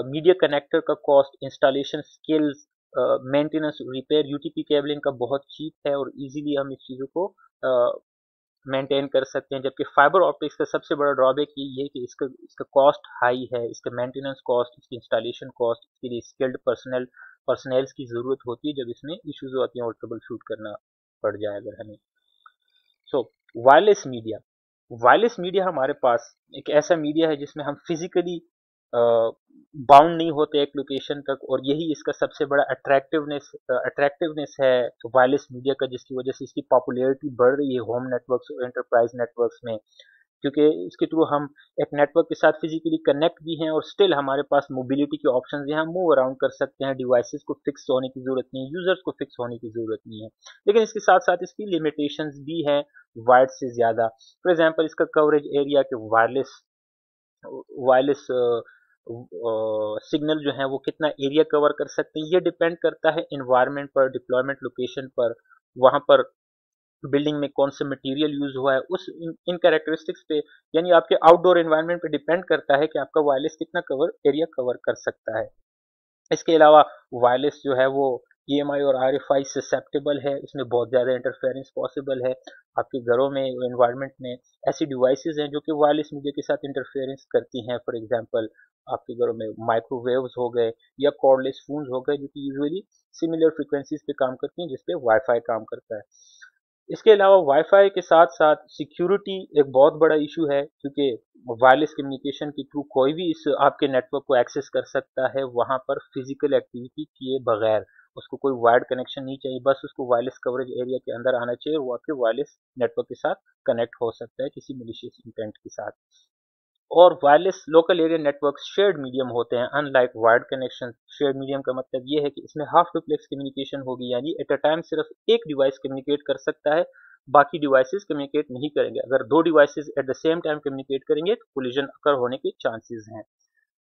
मीडिया कनेक्टर का cost installation skills maintenance repair UTP cabling का बहुत चीप है और इजीली हम इस चीज़ों को मेंटेन uh, कर सकते हैं। जबकि फाइबर ऑप्टिक्स का सबसे बड़ा ड्रॉबैक ये है कि इसका इसका कॉस्ट हाई है इसका मेंटेनेंस कॉस्ट इसकी इंस्टॉलेशन कॉस्ट इसके लिए स्किल्ड पर्सनल पर्सनल्स की ज़रूरत होती है जब इसमें इश्यूज़ होती हैं और ट्रबल शूट करना पड़ जाए अगर हमें। So wireless media wireless media हमारे पास एक ऐसा मीडिया है जिसमें हम फिजिकली बाउंड नहीं होते एक लोकेशन तक और यही इसका सबसे बड़ा अट्रैक्टिवनेस अट्रैक्टिवनेस है वायरलेस मीडिया का जिसकी वजह से इसकी पॉपुलैरिटी बढ़ रही है होम नेटवर्क्स और एंटरप्राइज नेटवर्क्स में। क्योंकि इसके थ्रू हम एक नेटवर्क के साथ फिजिकली कनेक्ट भी हैं और स्टिल हमारे पास मोबिलिटी के ऑप्शन हैं। हम मूव अराउंड कर सकते हैं डिवाइसेस को फिक्स होने की ज़रूरत नहीं है यूज़र्स को फिक्स होने की ज़रूरत नहीं है। लेकिन इसके साथ साथ इसकी लिमिटेशंस भी हैं वाइड से ज़्यादा। फॉर एग्जांपल इसका कवरेज एरिया के वायरलेस वायरलेस सिग्नल जो है वो कितना एरिया कवर कर सकते हैं। ये डिपेंड करता है इन्वायरमेंट पर डिप्लॉयमेंट लोकेशन पर, वहाँ पर बिल्डिंग में कौन सा मटेरियल यूज़ हुआ है, उस इन कैरेक्टरिस्टिक्स पे, यानी आपके आउटडोर एनवायरनमेंट पे डिपेंड करता है कि आपका वायरलेस कितना कवर एरिया कवर कर सकता है। इसके अलावा वायरलेस जो है वो ईएमआई और आर एफ़ आई है इसमें बहुत ज़्यादा इंटरफेरेंस पॉसिबल है। आपके घरों में इन्वायरमेंट में ऐसी डिवाइसेस हैं जो कि वायरलेस मीडिया के साथ इंटरफेरेंस करती हैं। फॉर एग्जांपल आपके घरों में माइक्रोवेव्स हो गए या कॉर्डलेस फोन्स हो गए, जो कि यूजुअली सिमिलर फ्रिक्वेंसीज पे काम करती हैं जिसपे वाईफाई काम करता है। इसके अलावा वाईफाई के साथ साथ सिक्योरिटी एक बहुत बड़ा इशू है, क्योंकि वायरलेस कम्युनिकेशन के थ्रू कोई भी इस आपके नेटवर्क को एक्सेस कर सकता है, वहाँ पर फ़िज़िकल एक्टिविटी किए बगैर। उसको कोई वायर्ड कनेक्शन नहीं चाहिए, बस उसको वायरलेस कवरेज एरिया के अंदर आना चाहिए वो आपके वायरलेस नेटवर्क के साथ कनेक्ट हो सकता है किसी मिलिशियस इंटेंट के साथ। और wireless local area network shared medium होते हैं unlike wired connection shared medium का मतलब ये है कि इसमें हाफ़ डुप्लेक्स कम्युनिकेशन होगी, यानी एट अ टाइम सिर्फ़ एक डिवाइस कम्युनिकेट कर सकता है, बाकी डिवाइसेस कम्युनिकेट नहीं करेंगे। अगर दो devices at the same time communicate करेंगे तो कोलिजन अकर होने के चांसेस हैं।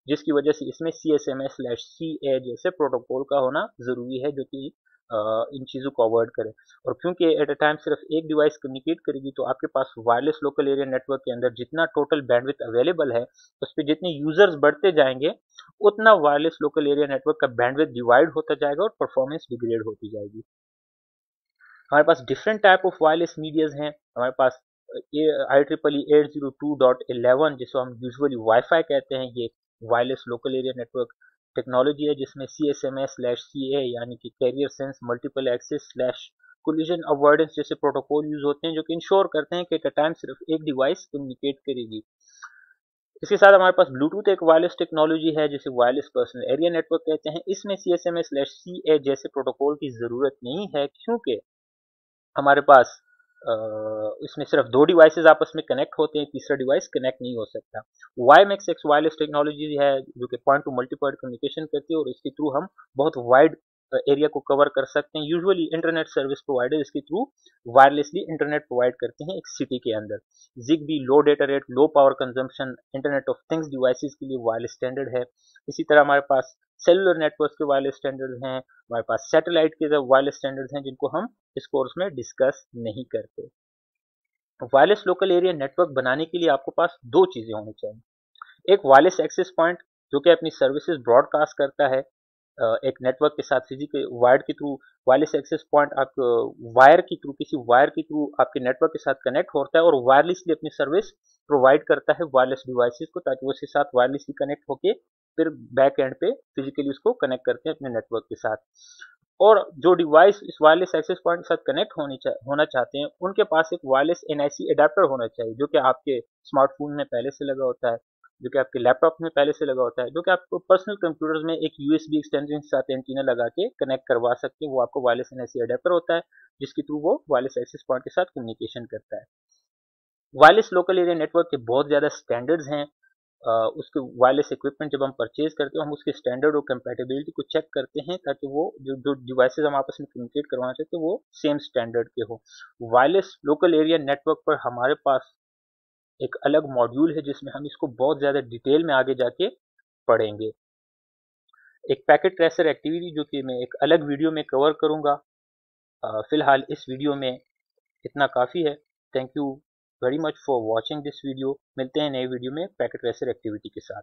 जिसकी वजह से इसमें C S M S slash C A जैसे प्रोटोकॉल का होना ज़रूरी है, जो कि इन चीज़ों को अवॉइड करें। और क्योंकि एट अ टाइम सिर्फ़ एक डिवाइस कम्युनिकेट करेगी तो आपके पास वायरलेस लोकल एरिया नेटवर्क के अंदर जितना टोटल बैंडविथ अवेलेबल है, उस पर जितने यूज़र्स बढ़ते जाएँगे, उतना वायरलेस लोकल एरिया नेटवर्क का बैंडविथ डिवाइड होता जाएगा और परफॉर्मेंस डिग्रेड होती जाएगी। हमारे पास different type of wireless medias हैं। हमारे पास I triple E eight zero two dot eleven जिसको हम यूजली वाईफाई कहते हैं, ये wireless local area network technology है जिसमें C S M S slash C A यानी कि carrier sense multiple access slash collision avoidance जैसे प्रोटोकॉल यूज़ होते हैं, जो कि इंश्योर करते हैं कि एट अ टाइम सिर्फ़ एक डिवाइस कम्युनिकेट करेगी। इसके साथ हमारे पास ब्लूटूथ एक वायरलेस टेक्नोलॉजी है, जिसे वायरलेस पर्सनल एरिया नेटवर्क कहते हैं। इसमें C S M S slash C A जैसे प्रोटोकॉल की ज़रूरत नहीं है, क्योंकि हमारे पास इसमें सिर्फ़ दो डिवाइसेस आपस में कनेक्ट होते हैं, तीसरा डिवाइस कनेक्ट नहीं हो सकता। WiMAX X wireless technology है, जो कि पॉइंट टू मल्टीपॉइंट कम्युनिकेशन करती है, और इसके थ्रू हम बहुत वाइड एरिया को कवर कर सकते हैं। यूजुअली इंटरनेट सर्विस प्रोवाइडर इसके थ्रू वायरलेसली इंटरनेट प्रोवाइड करते हैं एक सिटी के अंदर। Zigbee low data rate low power consumption internet of things devices के लिए वायरलेस स्टैंडर्ड है। इसी तरह हमारे पास सेलुलर नेटवर्क के वायरलेस स्टैंडर्ड हैं, हमारे पास सैटेलाइट के वायरलेस स्टैंडर्ड हैं, जिनको हम इस कोर्स में डिस्कस नहीं करते। वायरलेस लोकल एरिया नेटवर्क बनाने के लिए आपको पास दो चीज़ें होनी चाहिए। एक वायरलेस एक्सेस पॉइंट जो कि अपनी सर्विसेज़ ब्रॉडकास्ट करता है एक नेटवर्क के साथ फ़िज़िकल वायर के थ्रू वायरलेस एक्सेस पॉइंट आप वायर के थ्रू किसी वायर के थ्रू आपके नेटवर्क के साथ कनेक्ट होता है और वायरलेसली अपनी सर्विस प्रोवाइड करता है वायरलेस डिवाइसेस को ताकि उसके साथ वायरलेसली कनेक्ट होके फिर बैक एंड पे फिजिकली उसको कनेक्ट करते हैं अपने नेटवर्क के साथ। और जो डिवाइस इस वायरलेस एक्सेस पॉइंट के साथ कनेक्ट होने चा, होना चाहते हैं उनके पास एक वायरलेस एनआईसी एडाप्टर होना चाहिए जो कि आपके स्मार्टफ़ोन में पहले से लगा होता है। जो कि आपके लैपटॉप में पहले से लगा होता है, जो कि आपको पर्सनल कंप्यूटर्स में एक यूएसबी एक्सटेंशन के साथ एंटीना लगा के कनेक्ट करवा सकते हैं। वो आपको वायरलेस एनएससी अडेप्टर होता है, जिसके थ्रू वो वायरलेस एक्सेस पॉइंट के साथ कम्युनिकेशन करता है। वायरलेस लोकल एरिया नेटवर्क के बहुत ज़्यादा स्टैंडर्ड्स हैं। उसके वायरलेस इक्विपमेंट जब हम परचेज करते हैं, हम उसके स्टैंडर्ड और कंपेटेबिलिटी को चेक करते हैं, ताकि वो जो जो डिवाइसेज हम आपस में कम्युनिकेट करवाना चाहते हैं, वो सेम स्टैंडर्ड के हो। वायरलेस लोकल एरिया नेटवर्क पर हमारे पास एक अलग मॉड्यूल है जिसमें हम इसको बहुत ज़्यादा डिटेल में आगे जाके पढ़ेंगे। एक पैकेट ट्रेसर एक्टिविटी जो कि मैं एक अलग वीडियो में कवर करूँगा। फ़िलहाल इस वीडियो में इतना काफ़ी है। Thank you very much for watching this video मिलते हैं नए वीडियो में पैकेट ट्रेसर एक्टिविटी के साथ।